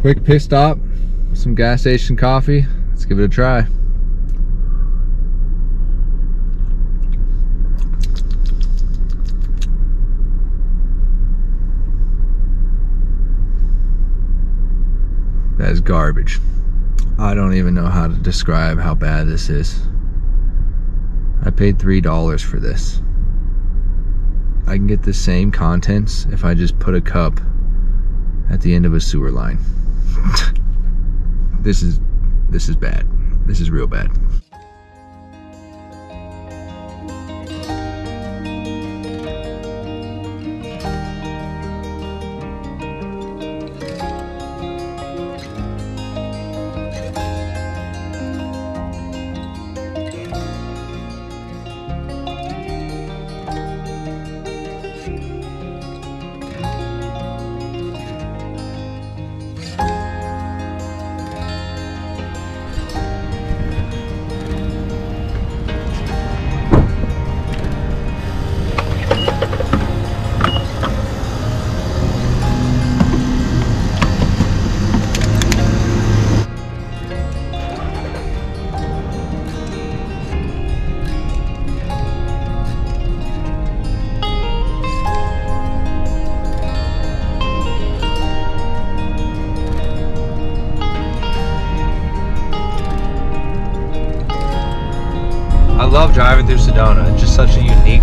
Quick pit stop, some gas station coffee. Let's give it a try. That is garbage. I don't even know how to describe how bad this is. I paid $3 for this. I can get the same contents if I just put a cup at the end of a sewer line. This is this is bad. This is real bad.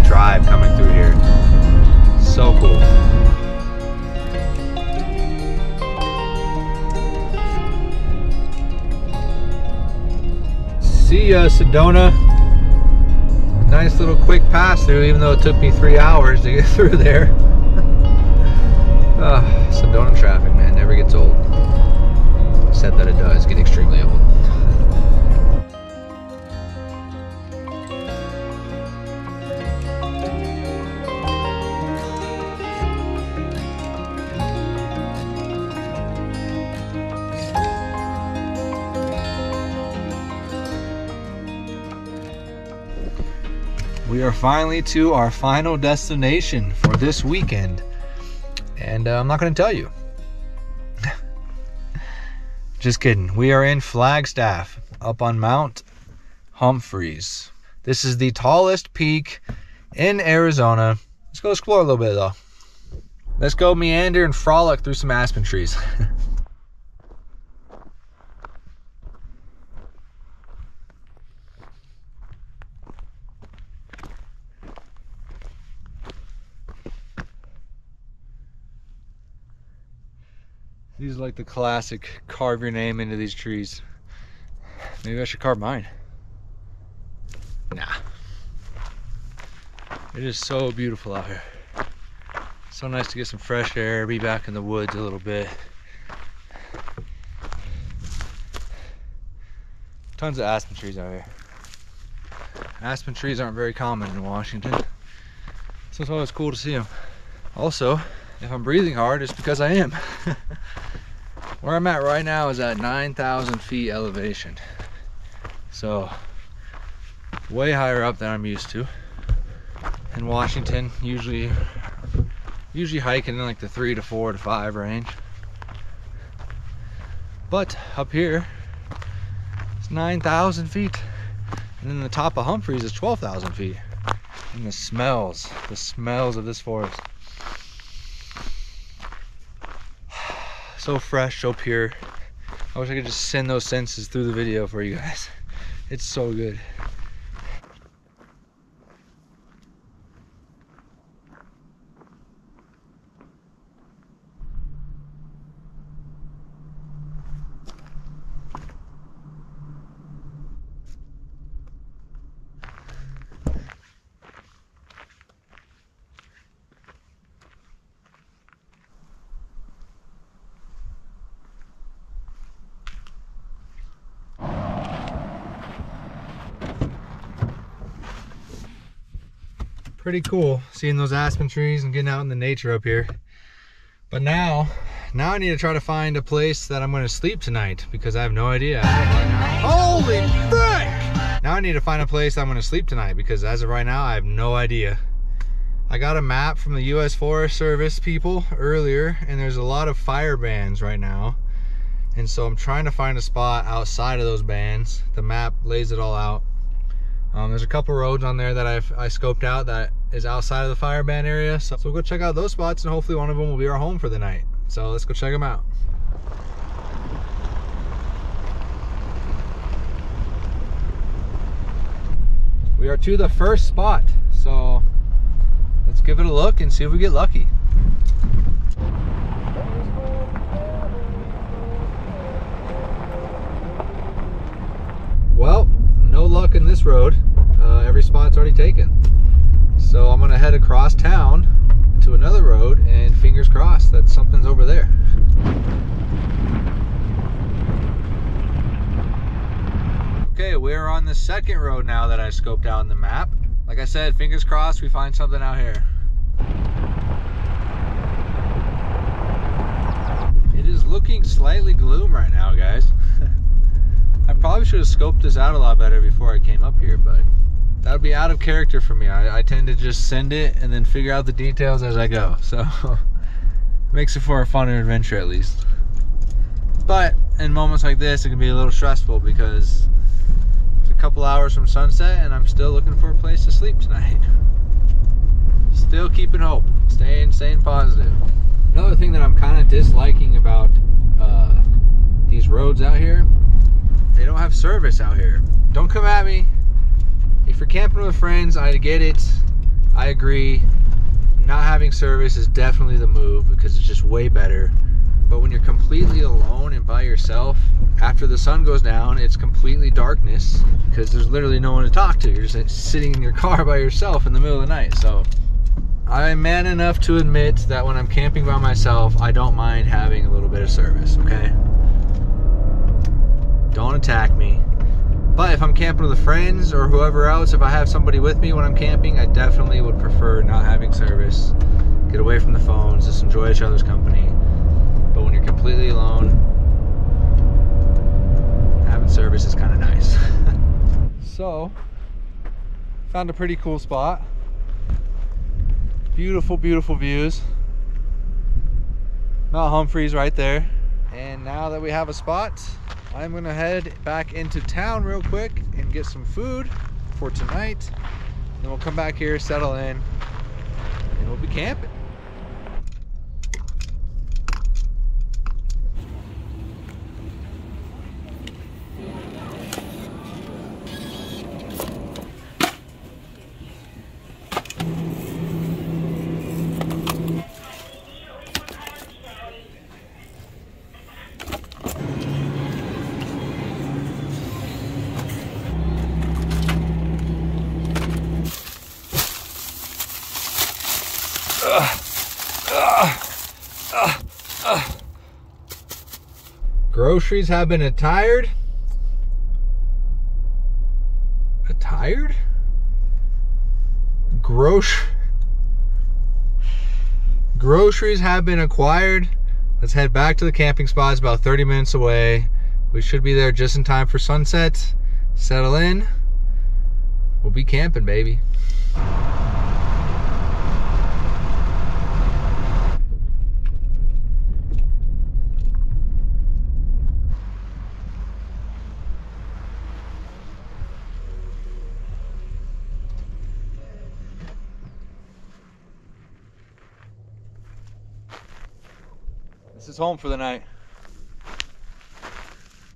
Drive coming through here. So cool. See ya, Sedona. Nice little quick pass through, even though it took me three hours to get through there. Ah, Sedona traffic, man, never gets old. Except that it does get extremely old. We are finally to our final destination for this weekend. And uh, I'm not going to tell you. Just kidding. We are in Flagstaff up on Mount Humphreys. This is the tallest peak in Arizona. Let's go explore a little bit though. Let's go meander and frolic through some aspen trees. These are like the classic carve your name into these trees. Maybe I should carve mine. Nah. It is so beautiful out here. So nice to get some fresh air, be back in the woods a little bit. Tons of aspen trees out here. Aspen trees aren't very common in Washington. So it's always cool to see them. Also, if I'm breathing hard, it's because I am. Where I'm at right now is at 9,000 feet elevation. So, way higher up than I'm used to. In Washington, usually, usually hiking in like the three to four to five range. But up here, it's 9,000 feet. And then the top of Humphreys is 12,000 feet. And the smells, the smells of this forest. So fresh, so pure. I wish I could just send those senses through the video for you guys. It's so good. Pretty cool seeing those aspen trees and getting out in the nature up here. But now, now I need to try to find a place that I'm gonna sleep tonight because I have no idea. Holy frick! Now I need to find a place I'm gonna sleep tonight because as of right now, I have no idea. I got a map from the U.S. Forest Service people earlier and there's a lot of fire bans right now. And so I'm trying to find a spot outside of those bans. The map lays it all out. Um, there's a couple roads on there that I've I scoped out that is outside of the fire ban area. So, so we'll go check out those spots and hopefully one of them will be our home for the night. So let's go check them out. We are to the first spot. So let's give it a look and see if we get lucky. Well, no luck in this road. Uh, every spot's already taken. So I'm gonna head across town to another road and fingers crossed that something's over there. Okay, we're on the second road now that I scoped out on the map. Like I said, fingers crossed we find something out here. It is looking slightly gloom right now, guys. I probably should have scoped this out a lot better before I came up here, but that would be out of character for me. I, I, tend to just send it and then figure out the details as I go. So makes it for a funner adventure at least. But in moments like this, it can be a little stressful because it's a couple hours from sunset and I'm still looking for a place to sleep tonight. Still keeping hope, staying, staying positive. Another thing that I'm kind of disliking about uh, these roads out here, they don't have service out here. Don't come at me you're camping with friends, I get it. I agree. Not having service is definitely the move because it's just way better. But when you're completely alone and by yourself, after the sun goes down, it's completely darkness because there's literally no one to talk to. You're just sitting in your car by yourself in the middle of the night. So I'm man enough to admit that when I'm camping by myself, I don't mind having a little bit of service, okay? Don't attack me. But if I'm camping with friends or whoever else, if I have somebody with me when I'm camping, I definitely would prefer not having service. Get away from the phones, just enjoy each other's company. But when you're completely alone, having service is kind of nice. so, found a pretty cool spot. Beautiful, beautiful views. Mount Humphreys right there. And now that we have a spot, I'm gonna head back into town real quick and get some food for tonight. Then we'll come back here, settle in, and we'll be camping. Groceries have been attired. Attired? Gross. Groceries have been acquired. Let's head back to the camping spot. It's about 30 minutes away. We should be there just in time for sunset. Settle in. We'll be camping, baby. Is home for the night.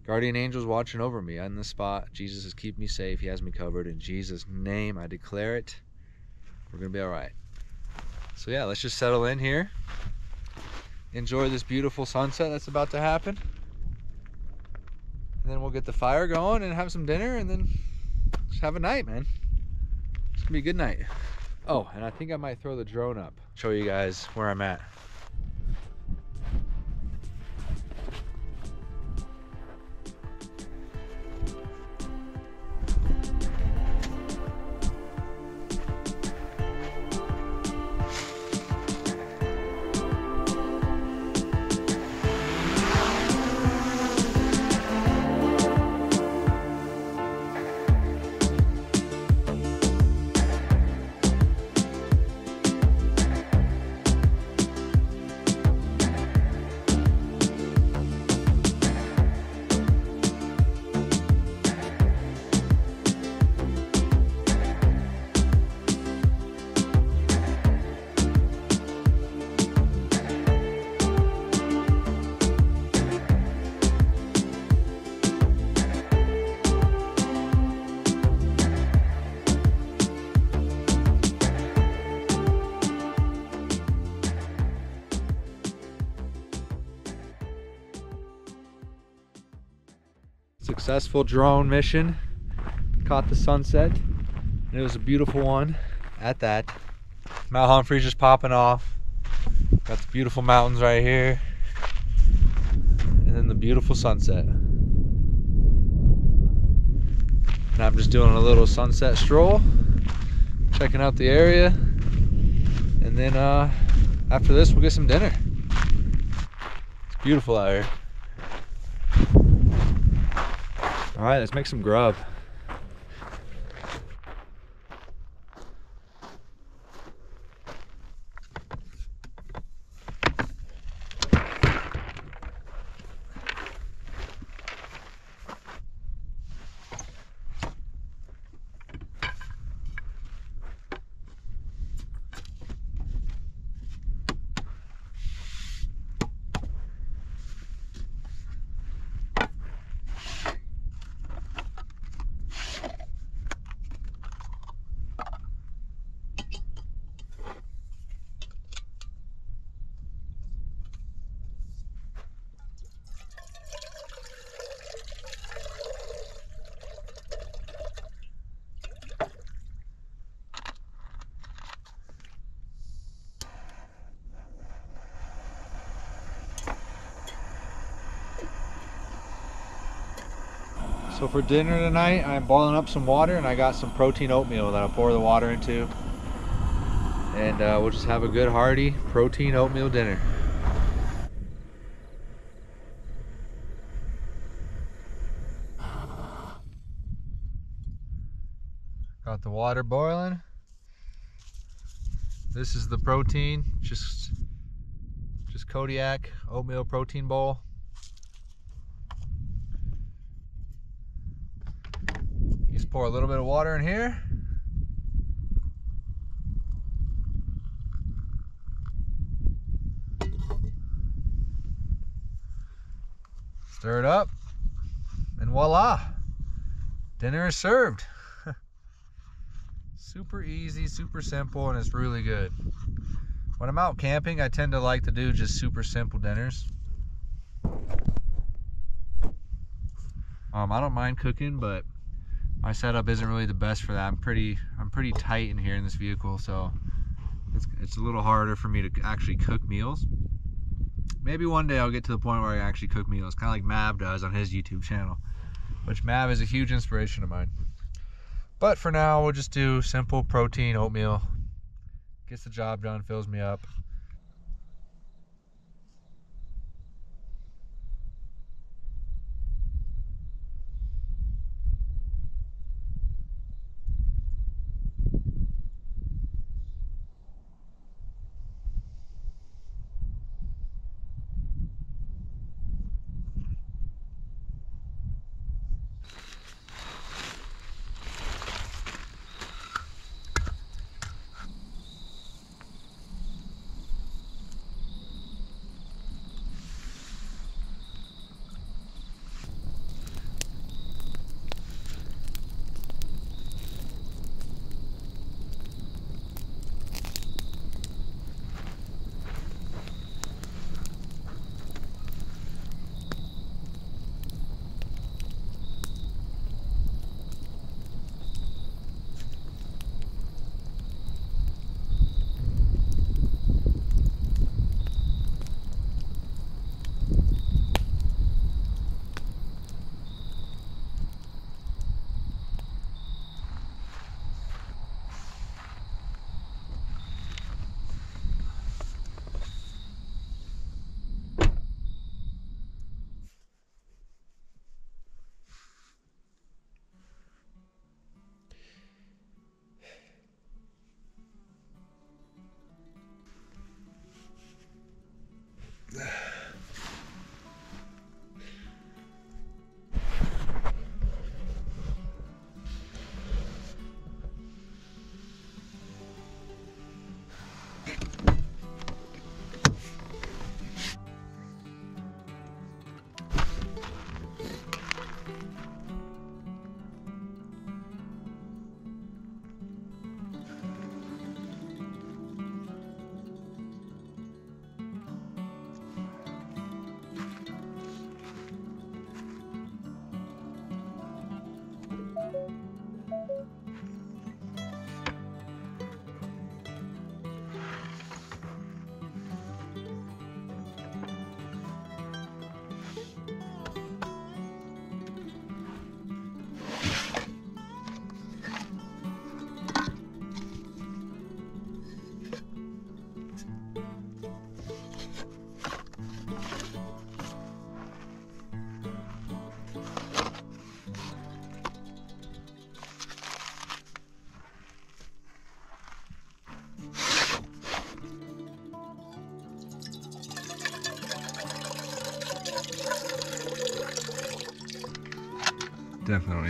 Guardian angels watching over me in this spot. Jesus has keep me safe. He has me covered. In Jesus' name, I declare it. We're gonna be all right. So yeah, let's just settle in here. Enjoy this beautiful sunset that's about to happen. And then we'll get the fire going and have some dinner and then just have a night, man. It's gonna be a good night. Oh, and I think I might throw the drone up. Show you guys where I'm at. Successful drone mission. Caught the sunset. And it was a beautiful one at that. Mount Humphrey's just popping off. Got the beautiful mountains right here. And then the beautiful sunset. And I'm just doing a little sunset stroll. Checking out the area. And then uh, after this, we'll get some dinner. It's beautiful out here. All right, let's make some grub. So for dinner tonight, I'm boiling up some water and I got some protein oatmeal that I'll pour the water into. And uh, we'll just have a good hearty protein oatmeal dinner. Got the water boiling. This is the protein, just just Kodiak oatmeal protein bowl. You just pour a little bit of water in here. Stir it up, and voila, dinner is served. super easy, super simple, and it's really good. When I'm out camping, I tend to like to do just super simple dinners. Um, I don't mind cooking, but my setup isn't really the best for that. I'm pretty I'm pretty tight in here in this vehicle, so it's, it's a little harder for me to actually cook meals. Maybe one day I'll get to the point where I actually cook meals, kind of like Mav does on his YouTube channel, which Mav is a huge inspiration of mine. But for now, we'll just do simple protein oatmeal. Gets the job done, fills me up.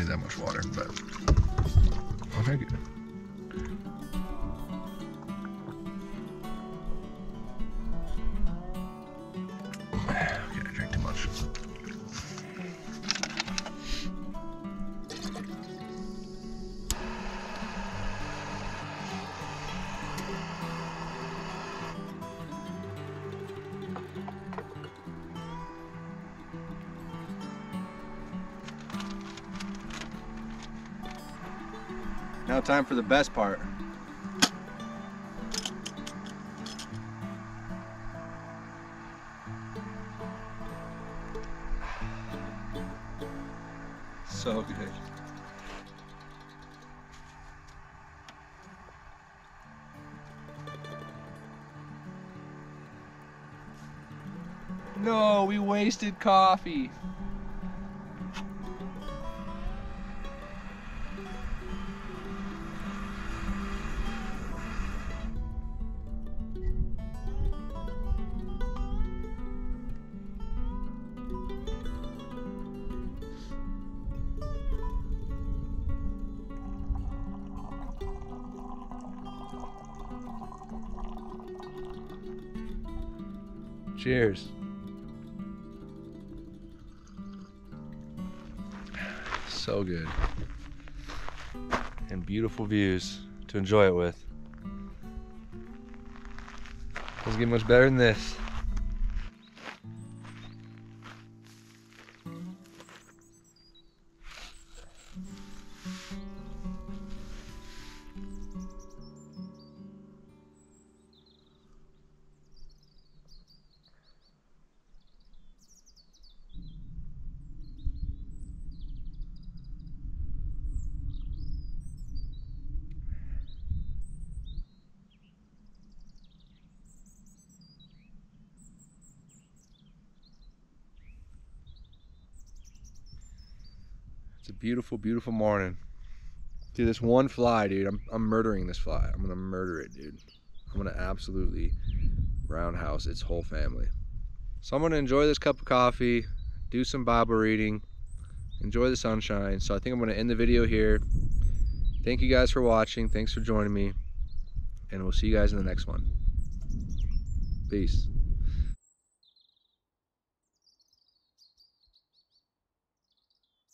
Need that much water, but I'll take it. Time for the best part. So good. No, we wasted coffee. Cheers. So good. And beautiful views to enjoy it with. Doesn't get much better than this. It's a beautiful, beautiful morning. Dude, this one fly, dude, I'm, I'm murdering this fly. I'm gonna murder it, dude. I'm gonna absolutely roundhouse its whole family. So I'm gonna enjoy this cup of coffee, do some Bible reading, enjoy the sunshine. So I think I'm gonna end the video here. Thank you guys for watching. Thanks for joining me. And we'll see you guys in the next one. Peace.